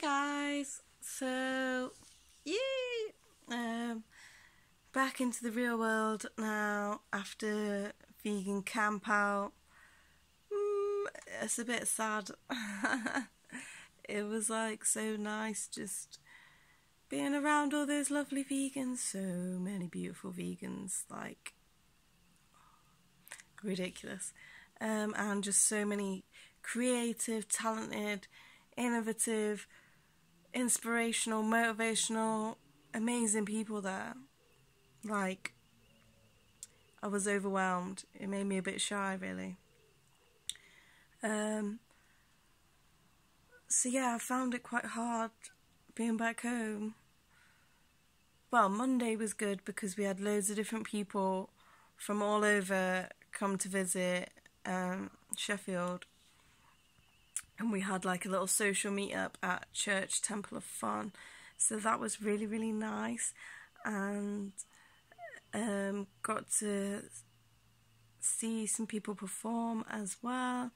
guys, so yeah, um, back into the real world now after vegan camp out. Mm, it's a bit sad. it was like so nice just being around all those lovely vegans, so many beautiful vegans, like ridiculous, um, and just so many creative, talented, innovative, inspirational, motivational, amazing people there. Like, I was overwhelmed. It made me a bit shy, really. Um, so, yeah, I found it quite hard being back home. Well, Monday was good because we had loads of different people from all over come to visit um, Sheffield and we had like a little social meetup at Church Temple of Fun. So that was really, really nice. And um, got to see some people perform as well.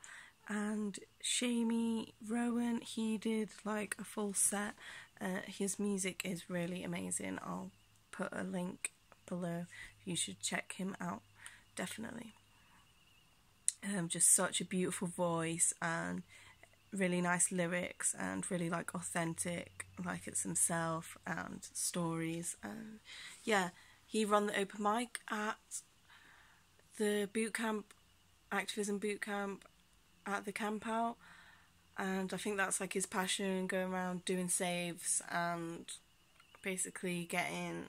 And Shamey Rowan, he did like a full set. Uh, his music is really amazing. I'll put a link below. You should check him out, definitely. Um, just such a beautiful voice and really nice lyrics and really like authentic, like it's himself and stories. And yeah, he run the open mic at the boot camp, activism boot camp at the camp out. And I think that's like his passion going around doing saves and basically getting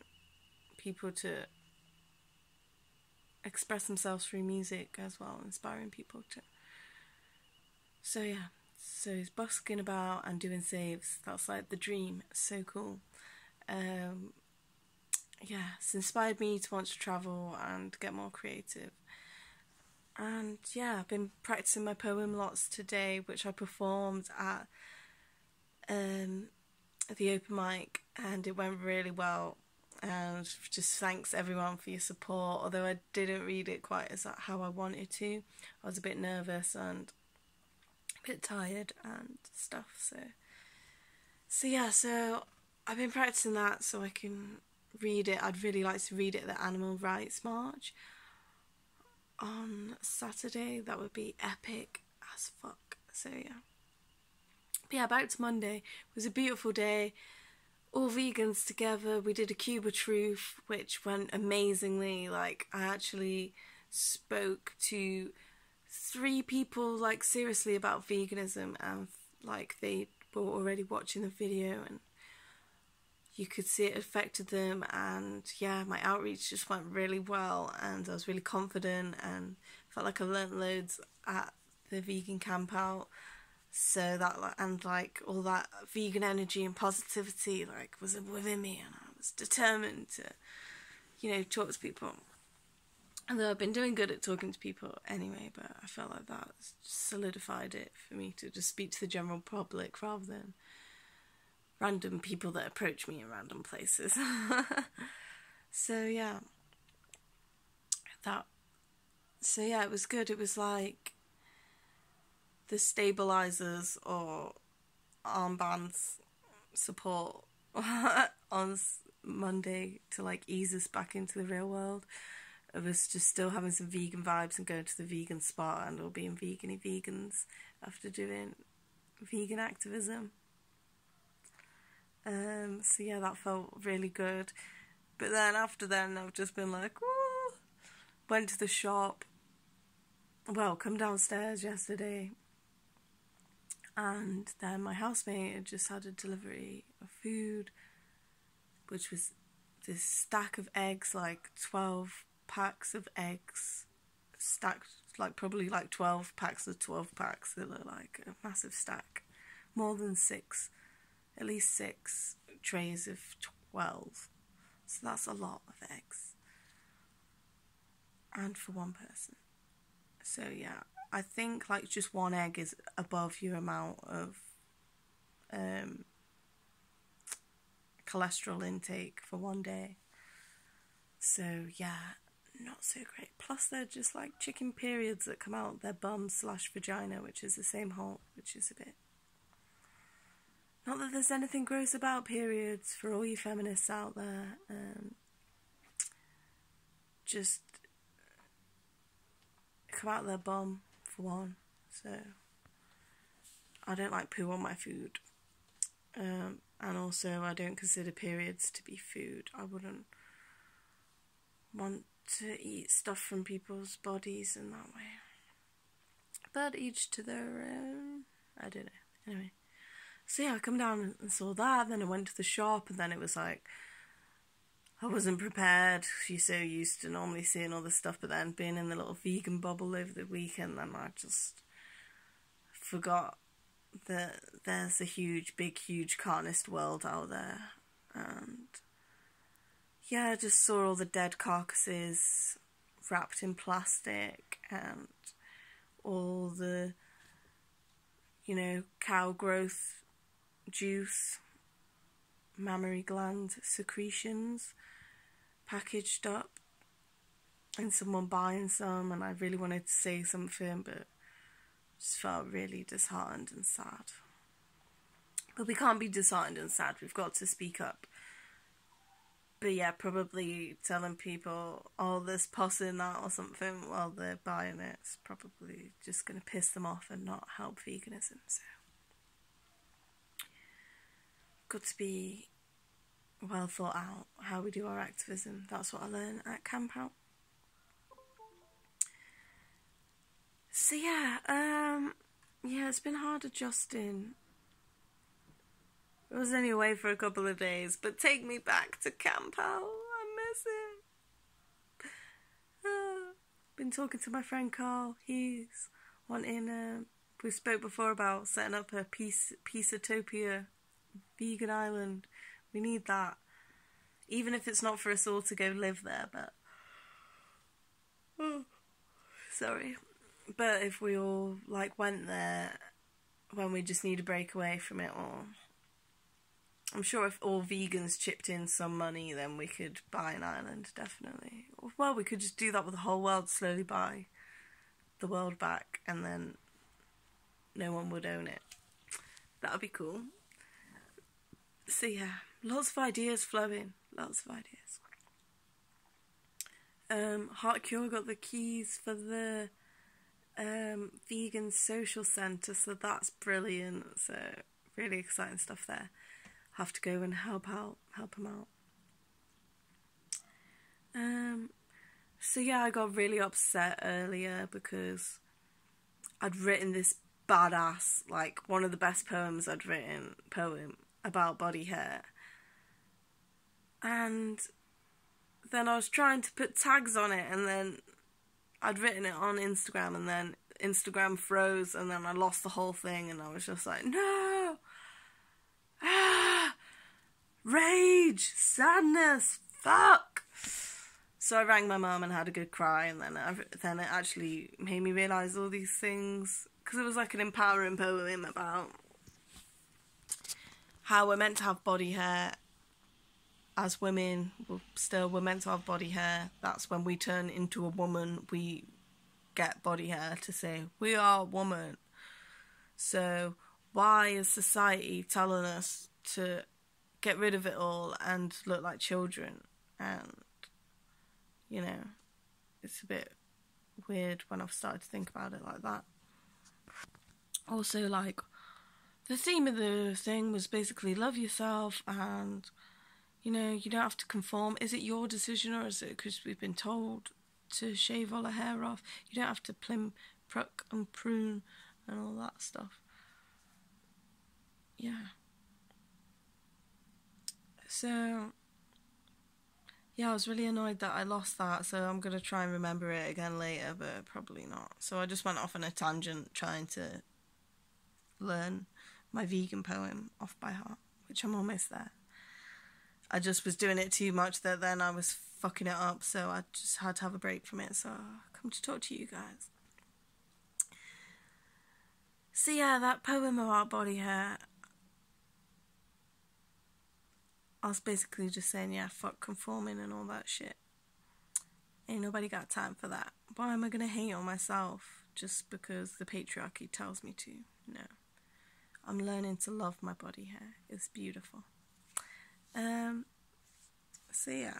people to express themselves through music as well, inspiring people to. So yeah, so he's busking about and doing saves. That's like the dream. So cool. Um, yeah, it's inspired me to want to travel and get more creative. And yeah, I've been practicing my poem lots today, which I performed at um, the open mic, and it went really well. And just thanks everyone for your support. Although I didn't read it quite as how I wanted to, I was a bit nervous and bit tired and stuff. So, so yeah, so I've been practicing that so I can read it. I'd really like to read it at the Animal Rights March on Saturday. That would be epic as fuck. So yeah. But yeah, back to Monday. It was a beautiful day. All vegans together. We did a Cube of Truth, which went amazingly. Like I actually spoke to three people like seriously about veganism and like they were already watching the video and you could see it affected them and yeah my outreach just went really well and I was really confident and felt like I learnt loads at the vegan camp out. So that and like all that vegan energy and positivity like was within me and I was determined to you know talk to people Although I've been doing good at talking to people anyway, but I felt like that solidified it for me to just speak to the general public rather than random people that approach me in random places. so yeah, that. So yeah, it was good. It was like the stabilizers or armbands support on Monday to like ease us back into the real world of us just still having some vegan vibes and going to the vegan spot and all being vegany vegans after doing vegan activism. Um, so yeah, that felt really good. But then after then, I've just been like, Woo! went to the shop. Well, come downstairs yesterday, and then my housemate had just had a delivery of food, which was this stack of eggs, like twelve packs of eggs stacked like probably like 12 packs of 12 packs they look like a massive stack. More than six at least six trays of 12 so that's a lot of eggs. And for one person. So yeah i think like just one egg is above your amount of um, cholesterol intake for one day. So yeah not so great. Plus, they're just like chicken periods that come out their bum slash vagina, which is the same hole, which is a bit not that there's anything gross about periods for all you feminists out there. Um, just come out their bum for one. So I don't like poo on my food. Um, and also I don't consider periods to be food. I wouldn't want to eat stuff from people's bodies in that way. But each to their own. I don't know. Anyway. So yeah, I come down and saw that, then I went to the shop and then it was like I wasn't prepared. She's so used to normally seeing all this stuff, but then being in the little vegan bubble over the weekend, then I just forgot that there's a huge, big, huge carnist world out there. And yeah, I just saw all the dead carcasses wrapped in plastic and all the, you know, cow growth juice, mammary gland secretions packaged up and someone buying some and I really wanted to say something but just felt really disheartened and sad. But we can't be disheartened and sad, we've got to speak up. But yeah, probably telling people, oh, there's pus in that or something while they're buying it. it is probably just going to piss them off and not help veganism. So, got to be well thought out how we do our activism. That's what I learned at Camp Out. So yeah, um, yeah, it's been hard adjusting. I was only away for a couple of days, but take me back to Camp Out. I miss it. Been talking to my friend Carl. He's wanting. Uh, we spoke before about setting up a peace, peaceotopia vegan island we need that. Even if it's not for us all to go live there, but. Oh, sorry. But if we all, like, went there when we just need a break away from it all. I'm sure if all vegans chipped in some money, then we could buy an island, definitely. Well, we could just do that with the whole world, slowly buy the world back, and then no one would own it. That would be cool. So, yeah. Lots of ideas flowing. Lots of ideas. Um, Heart Cure got the keys for the um, vegan social centre, so that's brilliant. So really exciting stuff there. Have to go and help out, help him out. Um, so yeah, I got really upset earlier because I'd written this badass, like one of the best poems I'd written, poem about body hair, and then I was trying to put tags on it, and then I'd written it on Instagram, and then Instagram froze, and then I lost the whole thing, and I was just like, no, rage, sadness, fuck. So I rang my mum and had a good cry, and then I, then it actually made me realize all these things because it was like an empowering poem about how we're meant to have body hair as women, we're still we're meant to have body hair. That's when we turn into a woman. We get body hair to say we are a woman. So why is society telling us to get rid of it all and look like children? And you know, it's a bit weird when I've started to think about it like that. Also, like the theme of the thing was basically love yourself and you know, you don't have to conform. Is it your decision or is it because we've been told to shave all the hair off? You don't have to plim, pruck, and prune and all that stuff. Yeah. So, yeah, I was really annoyed that I lost that, so I'm going to try and remember it again later, but probably not. So I just went off on a tangent trying to learn my vegan poem off by heart, which I'm almost there. I just was doing it too much that then I was fucking it up, so I just had to have a break from it. So I come to talk to you guys. So yeah, that poem about body hair. I was basically just saying, yeah, fuck conforming and all that shit. Ain't nobody got time for that. Why am I gonna hate on myself just because the patriarchy tells me to? No. I'm learning to love my body hair. It's beautiful. Um, so yeah,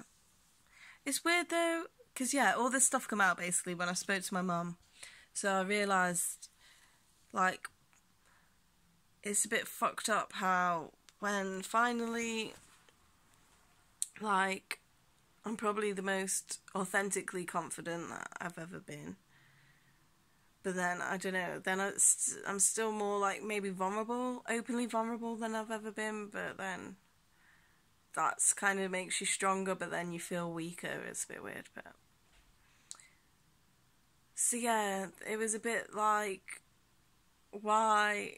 it's weird though, because yeah, all this stuff come out basically when I spoke to my mum. So I realised, like, it's a bit fucked up how when finally, like, I'm probably the most authentically confident that I've ever been. But then I don't know. Then I, I'm still more like maybe vulnerable, openly vulnerable than I've ever been. But then that's kind of makes you stronger. But then you feel weaker. It's a bit weird, but so yeah, it was a bit like why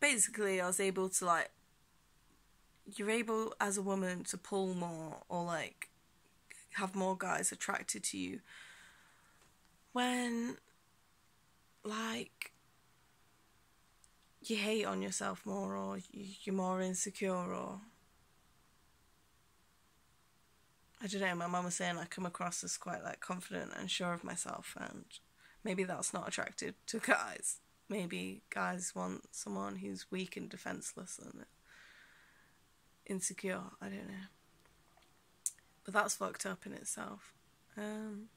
basically I was able to like you're able as a woman to pull more or like have more guys attracted to you when like you hate on yourself more or you're more insecure or I don't know, my mum was saying I come across as quite like confident and sure of myself and maybe that's not attractive to guys. Maybe guys want someone who's weak and defenseless and insecure. I don't know. But that's fucked up in itself. Um,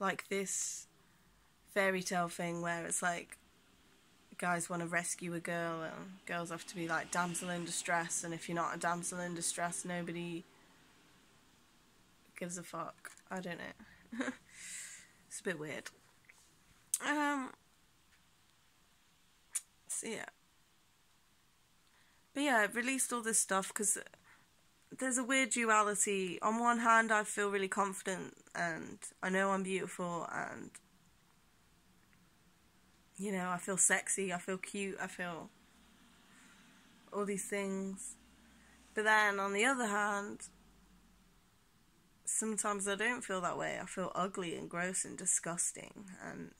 like this fairy tale thing where it's like guys want to rescue a girl and girls have to be like damsel in distress and if you're not a damsel in distress nobody gives a fuck. I don't know. it's a bit weird. Um so yeah. But yeah, I released all this stuff because there's a weird duality. On one hand, I feel really confident and I know I'm beautiful and you know, I feel sexy, I feel cute, I feel all these things. But then on the other hand, sometimes I don't feel that way. I feel ugly and gross and disgusting and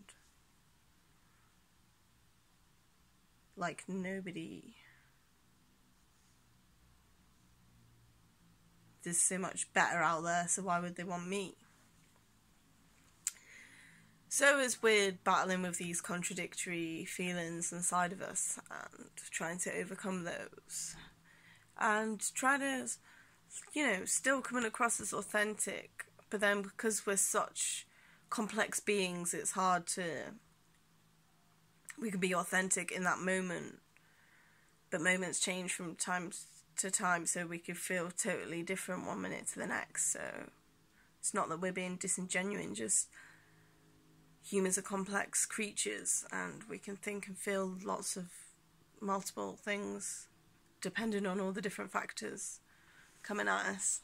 like nobody there's so much better out there, so why would they want me? So it's weird battling with these contradictory feelings inside of us and trying to overcome those. And try to, you know, still coming across as authentic, but then because we're such complex beings, it's hard to. We can be authentic in that moment, but moments change from time to time to time, so we could feel totally different one minute to the next. So it's not that we're being disingenuine, just humans are complex creatures and we can think and feel lots of multiple things depending on all the different factors coming at us.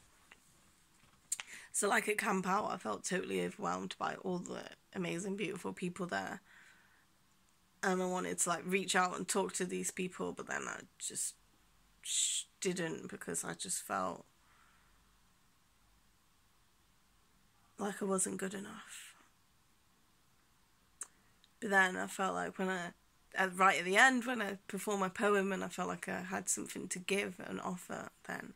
So, like at Camp Out, I felt totally overwhelmed by all the amazing, beautiful people there. And I wanted to like reach out and talk to these people, but then I just didn't because I just felt like I wasn't good enough. But then I felt like when I, at, right at the end, when I performed my poem and I felt like I had something to give and offer, then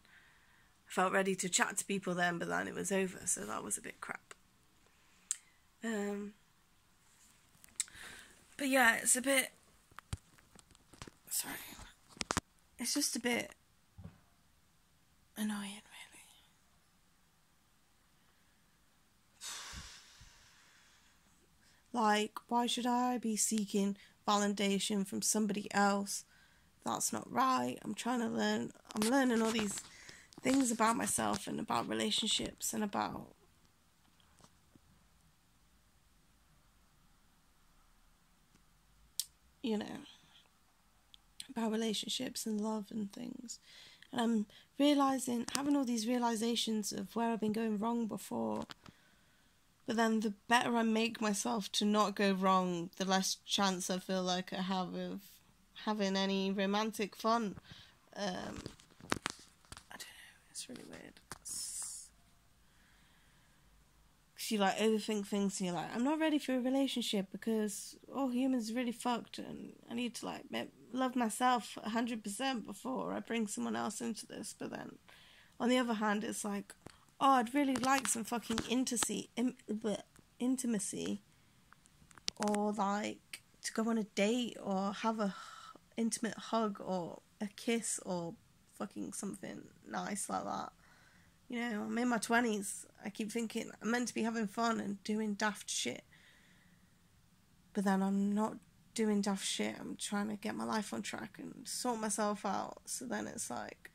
I felt ready to chat to people then, but then it was over, so that was a bit crap. Um, but yeah, it's a bit. Sorry. It's just a bit annoying, really. Like, why should I be seeking validation from somebody else? That's not right. I'm trying to learn. I'm learning all these things about myself and about relationships and about you know about relationships and love and things and I'm realizing, having all these realizations of where I've been going wrong before. But then the better I make myself to not go wrong, the less chance I feel like I have of having any romantic fun. Um, I don't know, it's really weird. You like overthink things and you're like, I'm not ready for a relationship because all humans are really fucked and I need to like love myself 100% before I bring someone else into this. But then on the other hand, it's like, oh, I'd really like some fucking intimacy, Im- intimacy or like to go on a date or have a intimate hug or a kiss or fucking something nice like that. You know, I'm in my 20s. I keep thinking I'm meant to be having fun and doing daft shit. But then I'm not doing daft shit. I'm trying to get my life on track and sort myself out. So then it's like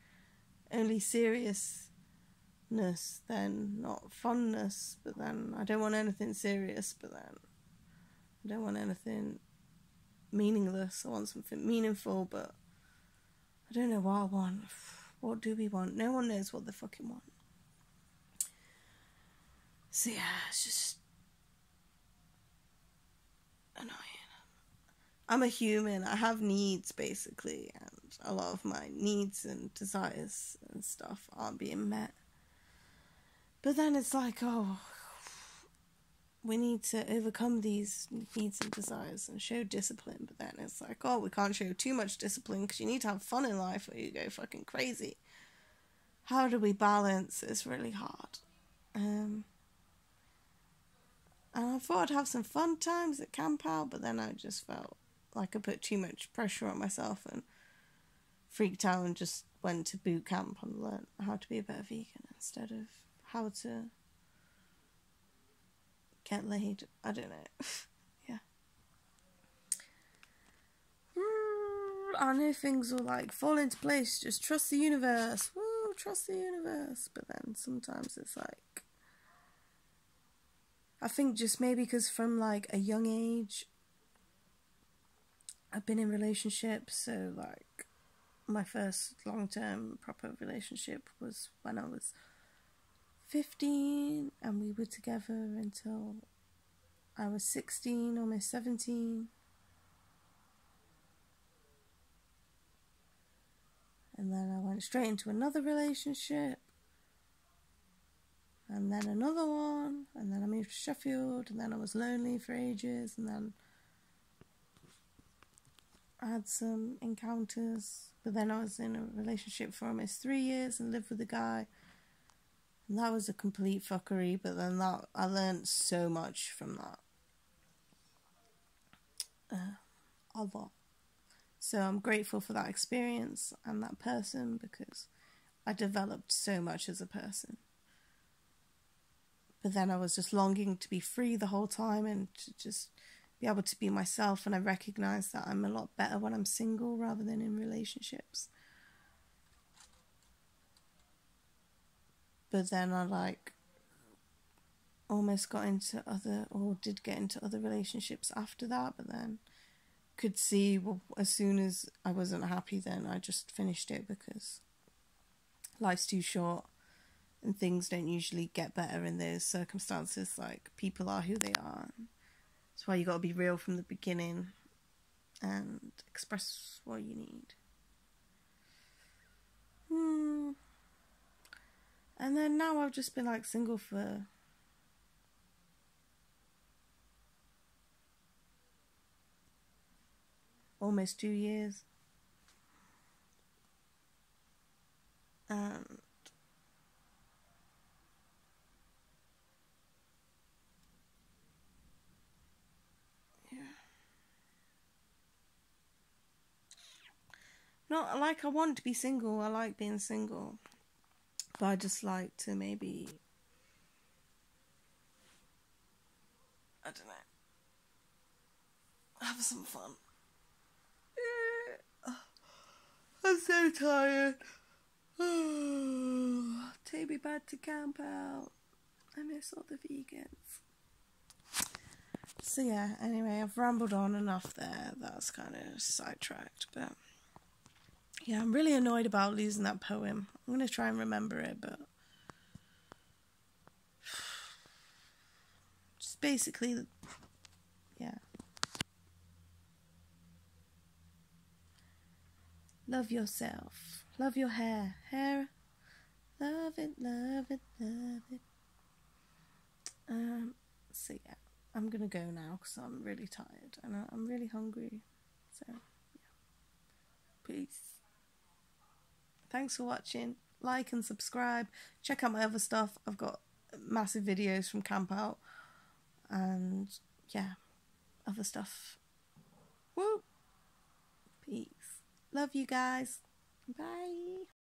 only seriousness, then not funness. But then I don't want anything serious. But then I don't want anything meaningless. I want something meaningful. But I don't know what I want. What do we want? No one knows what they fucking want. So yeah, it's just annoying. I'm a human. I have needs basically, and a lot of my needs and desires and stuff aren't being met. But then it's like, oh, we need to overcome these needs and desires and show discipline. But then it's like, oh, we can't show too much discipline because you need to have fun in life or you go fucking crazy. How do we balance? It's really hard. Um, and I thought I'd have some fun times at camp out, but then I just felt like I put too much pressure on myself and freaked out and just went to boot camp and learned how to be a better vegan instead of how to get laid. I don't know. yeah. Mm, I know things will like fall into place. Just trust the universe. Woo, trust the universe. But then sometimes it's like. I think just maybe because from like a young age, I've been in relationships. So like, my first long term proper relationship was when I was 15 and we were together until I was 16, almost 17. And then I went straight into another relationship. And then another one. And then I moved to Sheffield. And then I was lonely for ages. And then I had some encounters. But then I was in a relationship for almost three years and lived with a guy and that was a complete fuckery, but then that I learned so much from that. Uh, a lot. So I'm grateful for that experience and that person because I developed so much as a person. But then I was just longing to be free the whole time and to just be able to be myself. And I recognize that I'm a lot better when I'm single rather than in relationships. but then I like almost got into other or did get into other relationships after that, but then could see well, as soon as I wasn't happy, then I just finished it because life's too short and things don't usually get better in those circumstances. Like people are who they are. That's why you got to be real from the beginning and express what you need. Hmm. And then now I've just been like single for almost two years. And Not like I want to be single, I like being single. But I just like to maybe I don't know. Have some fun. I'm so tired. Take me back to camp out. I miss all the vegans. So yeah, anyway, I've rambled on enough there. That's kind of sidetracked, but yeah, I'm really annoyed about losing that poem. I'm going to try and remember it, but. Just basically. Yeah. Love yourself. Love your hair. Hair. Love it, love it, love it. Um, so yeah, I'm gonna go now because I'm really tired and I'm really hungry. So, yeah. Peace. Thanks for watching. Like and subscribe. Check out my other stuff. I've got massive videos from Camp Out. And yeah, other stuff. Woo! Peace. Love you guys. Bye.